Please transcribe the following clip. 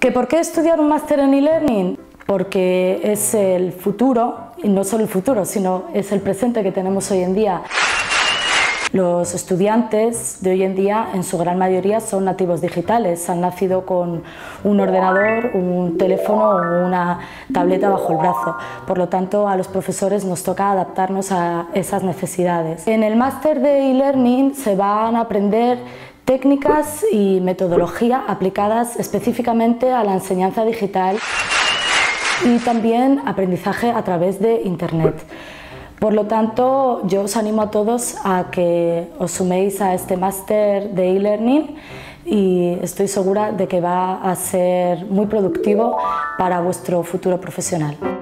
¿Que ¿Por qué estudiar un máster en e-learning? Porque es el futuro, y no solo el futuro, sino es el presente que tenemos hoy en día. Los estudiantes de hoy en día, en su gran mayoría, son nativos digitales. Han nacido con un ordenador, un teléfono o una tableta bajo el brazo. Por lo tanto, a los profesores nos toca adaptarnos a esas necesidades. En el máster de e-learning se van a aprender técnicas y metodología aplicadas específicamente a la enseñanza digital y también aprendizaje a través de Internet. Por lo tanto, yo os animo a todos a que os suméis a este máster de e-learning y estoy segura de que va a ser muy productivo para vuestro futuro profesional.